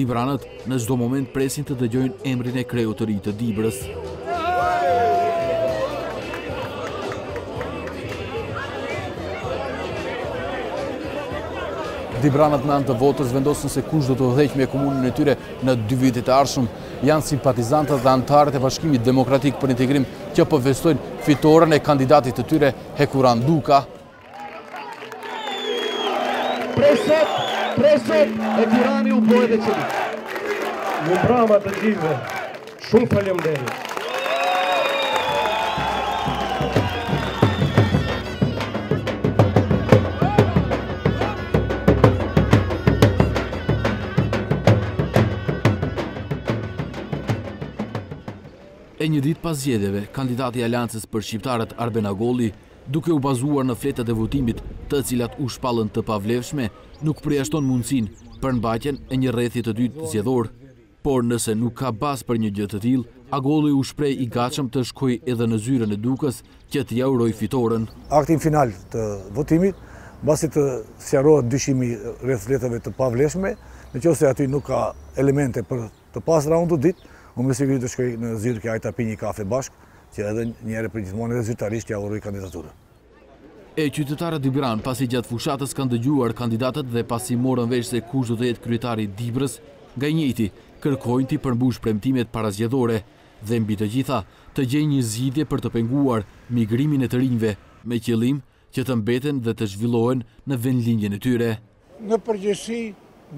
Dibranët në çdo moment presin të dëgjojnë emrin e kreut të ri të Dibrës. Dibranët me anë të votës vendosën se kush do të udhëheqë me komunën e tyre në dy vitet e ardhshëm. Janë simpatizantët dhe anëtarët e bashkimit demokratik për integrim që po festojnë fitoren e kandidatit të tyre Hekuran Duka. Presot, presot, e kurani u bojë dhe qëtë. Mirëmbrëma të gjithve, shumë faleminderit. E një ditë pas zgjedhjeve, kandidati i Aleancës për Shqiptarët Arben Agolli duke u bazuar në fletat e votimit të cilat u shpallën të pavlefshme, nuk përjashton mundësinë për mbajtjen e një rrethi të dytë zgjedhor. Por nëse nuk ka bazë për një gjë të tillë, Agolli u shpreh i gatshëm të shkojë edhe në zyrën e Dukës që t'ia urojë fitoren. Aktin final të votimit, mbasi të sqarohet dyshimi rreth fletave të pavlefshme, në qoftë se aty nuk ka elemente për Të pasur raund të dytë, unë me siguri do shkoj në zyrë ke ai ta pij një kafe bashkë, që edhe një herë e përgjithmonë edhe zyrtarisht t'ia uroj kandidaturën. E qytetarët dibranë pasi gjatë fushatës kanë dëgjuar kandidatët dhe pasi morën vesh se kush do të jetë kryetar i Dibrës, nga i njëjti, kërkojnë t'i përmbushë premtimet parazgjedhore dhe mbi të gjitha, të gjejë një zgjidhje për të penguar migrimin e të rinjve, me qëllim që të mbeten dhe të zhvillohen në vendlindjen e tyre. Në përgjithësi,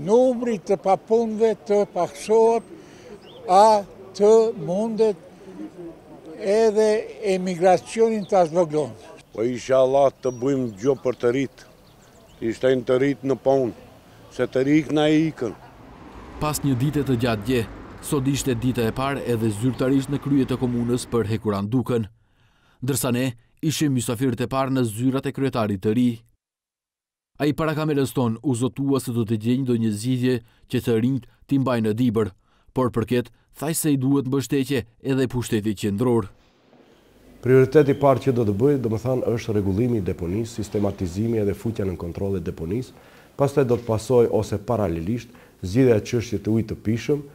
numri i të papunëve të pakësohet, a të mundet edhe emigracionin ta zvoglojë. Po inshallah të bëjmë gjo për të ritë, t'i shtijnë të ritë në ponë, se të ritë na ikën. Pas një dite të gjatë dje, sot ishte dita e parë edhe zyrtarisht në krye të komunës për Hekuran Dukën. Ndërsa ne, ishim mysafirët e parë në zyrat e kryetarit të ri. Ai para kamerës tonë u zotua se do të gjejë ndonjë zgjidhje që të rinjtë t'i mbajë në Dibër, por për këtë tha se i duhet mbështetje e pushtetit qendror. Prioriteti i parë që do të bëjë, domethënë, është rregullimi i deponisë, sistematizimi edhe futja nën kontroll e deponisë, pastaj do të pasojë ose paralelisht, zgjidhja e çështjes të ujit të pijshëm,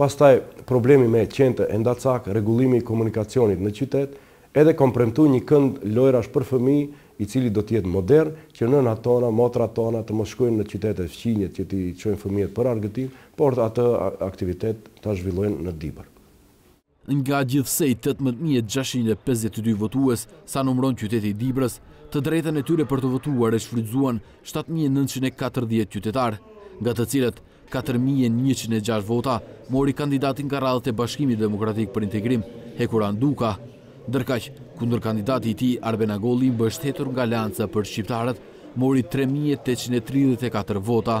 Pastaj problemi me qentë endacakë, rregullimi i komunikacionit në qytet, edhe kam premtu një kënd lojrash për fëmijë i cili do të jetë modern që nënat tona, motrat tona të mos shkojnë në qytetet fqinje që t'i çojnë fëmijët për argëtim, por atë aktivitet ta zhvillojnë në Dibër. Nga gjithsej tetëmbëdhjetë mijë e gjashtëqind e pesëdhjetë e dy votues, sa numëron qyteti i Dibrës, të drejtën e tyre për të votuar e shfrytëzuan shtatë mijë e nëntëqind e katërdhjetë qytetarë, nga të cilët katër mijë e njëqind e gjashtë vota mori kandidati nga radhët e Bashkimit Demokratik për Integrim, Hekuran Duka. Ndërkaq, kundërkandidati i tij, Arben Agolli, i mbështetur nga Aleanca për Shqiptarët, mori tre mijë e tetëqind e tridhjetë e katër vota.